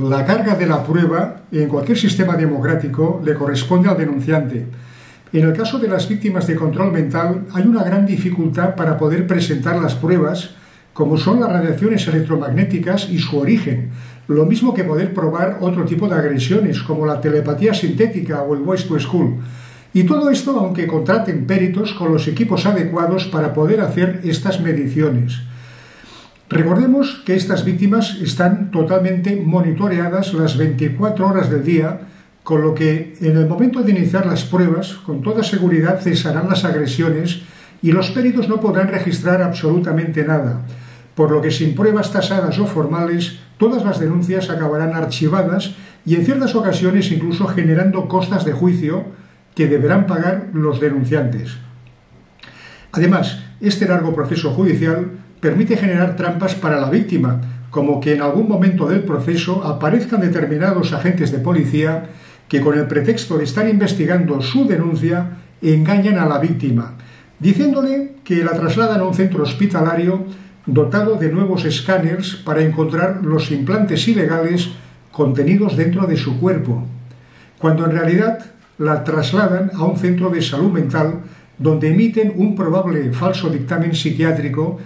la carga de la prueba en cualquier sistema democrático le corresponde al denunciante. En el caso de las víctimas de control mental hay una gran dificultad para poder presentar las pruebas, como son las radiaciones electromagnéticas y su origen, lo mismo que poder probar otro tipo de agresiones, como la telepatía sintética o el voice to school. Y todo esto aunque contraten peritos con los equipos adecuados para poder hacer estas mediciones. Recordemos que estas víctimas están totalmente monitoreadas las 24 horas del día, con lo que en el momento de iniciar las pruebas, con toda seguridad cesarán las agresiones y los peritos no podrán registrar absolutamente nada, por lo que sin pruebas tasadas o formales, todas las denuncias acabarán archivadas y en ciertas ocasiones incluso generando costas de juicio que deberán pagar los denunciantes. Además, este largo proceso judicial permite generar trampas para la víctima, como que en algún momento del proceso aparezcan determinados agentes de policía que con el pretexto de estar investigando su denuncia engañan a la víctima, diciéndole que la trasladan a un centro hospitalario dotado de nuevos escáneres para encontrar los implantes ilegales contenidos dentro de su cuerpo, cuando en realidad la trasladan a un centro de salud mental donde emiten un probable falso dictamen psiquiátrico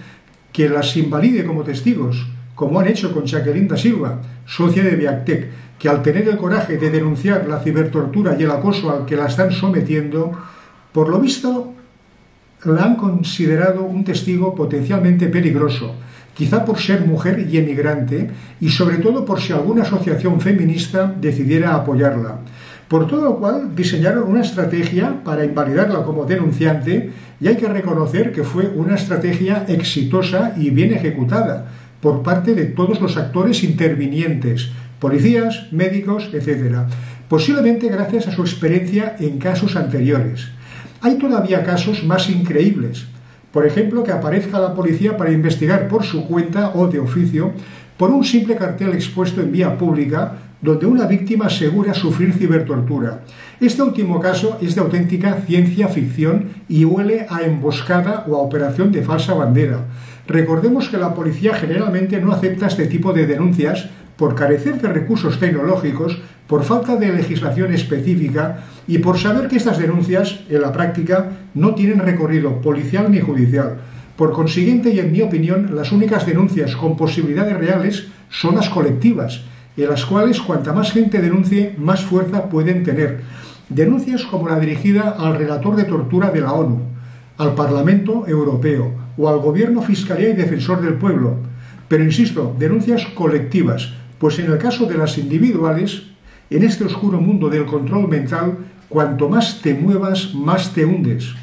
que las invalide como testigos, como han hecho con Jacqueline da Silva, socia de Viactec, que al tener el coraje de denunciar la cibertortura y el acoso al que la están sometiendo, por lo visto la han considerado un testigo potencialmente peligroso, quizá por ser mujer y emigrante, y sobre todo por si alguna asociación feminista decidiera apoyarla. Por todo lo cual diseñaron una estrategia para invalidarla como denunciante y hay que reconocer que fue una estrategia exitosa y bien ejecutada por parte de todos los actores intervinientes, policías, médicos, etc. Posiblemente gracias a su experiencia en casos anteriores. Hay todavía casos más increíbles. Por ejemplo, que aparezca la policía para investigar por su cuenta o de oficio por un simple cartel expuesto en vía pública donde una víctima asegura sufrir cibertortura. Este último caso es de auténtica ciencia ficción y huele a emboscada o a operación de falsa bandera. Recordemos que la policía generalmente no acepta este tipo de denuncias por carecer de recursos tecnológicos, por falta de legislación específica y por saber que estas denuncias, en la práctica, no tienen recorrido policial ni judicial. Por consiguiente, y en mi opinión, las únicas denuncias con posibilidades reales son las colectivas, en las cuales cuanta más gente denuncie, más fuerza pueden tener. Denuncias como la dirigida al relator de tortura de la ONU, al Parlamento Europeo o al Gobierno Fiscalía y Defensor del Pueblo. Pero insisto, denuncias colectivas, pues en el caso de las individuales, en este oscuro mundo del control mental, cuanto más te muevas, más te hundes.